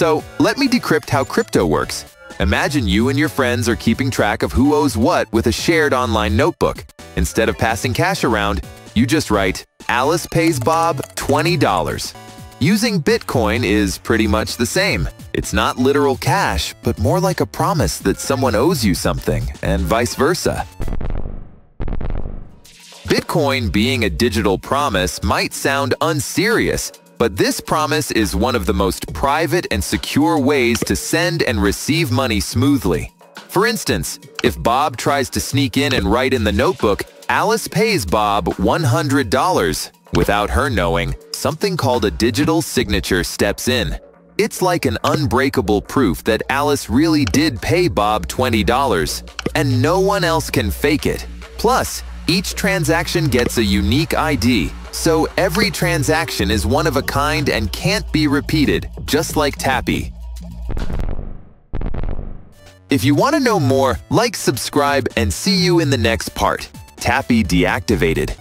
So, let me decrypt how crypto works. Imagine you and your friends are keeping track of who owes what with a shared online notebook. Instead of passing cash around, you just write, Alice pays Bob $20. Using Bitcoin is pretty much the same. It's not literal cash, but more like a promise that someone owes you something, and vice versa. Bitcoin being a digital promise might sound unserious, but this promise is one of the most private and secure ways to send and receive money smoothly. For instance, if Bob tries to sneak in and write in the notebook, Alice pays Bob $100. Without her knowing, something called a digital signature steps in. It's like an unbreakable proof that Alice really did pay Bob $20, and no one else can fake it. Plus, each transaction gets a unique ID, so every transaction is one of a kind and can't be repeated, just like Tappy. If you want to know more, like, subscribe, and see you in the next part. Tappy deactivated.